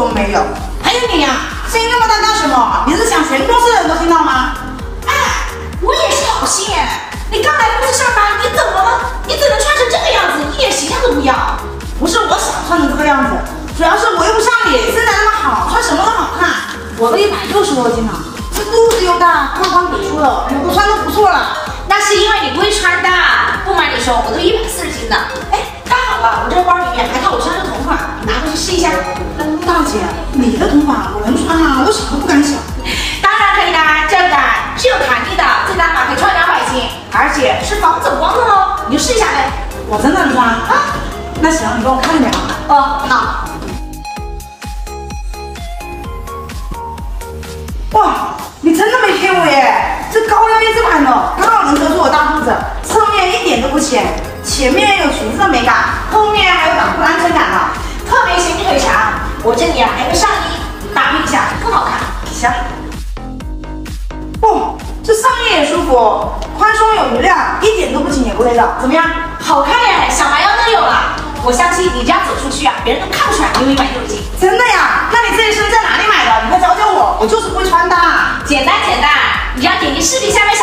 都没有。还有你呀、声音那么大干什么？你是想全公司的人都听到吗？哎，我也是好心哎，你刚来公司上班，你怎么了？你怎么穿成这个样子，一点形象都不要？不是我想穿成这个样子，主要是我又不像你身材那么好，穿什么都好看。我都一百六十多斤了，这肚子又大，胯宽腿粗的，我都穿的不错了。那是因为你不会穿搭。不瞒你说，我都一百四十斤呢。斤，而且是防走光的哦。你就试一下呗。我真的能穿啊？那行，你帮我看一点啊。哦，好。哇，你真的没骗我耶！这高腰一字款的，刚好能遮住我大肚子，侧面一点都不显，前面有裙子的美感，后面还有短裤的安全感呢。特别显腿长，我这里啊还有个上衣，搭配一下更好看。行。哇，这上衣也舒服，宽松有余量，一点都不紧也不累的，怎么样？好看耶，小蛮腰都有了。我相信你这样走出去啊，别人都看不出来你有一百六十斤。真的呀？那你这一身在哪里买的？你快教教我，我就是不会穿搭。简单简单，你只要点击视频下面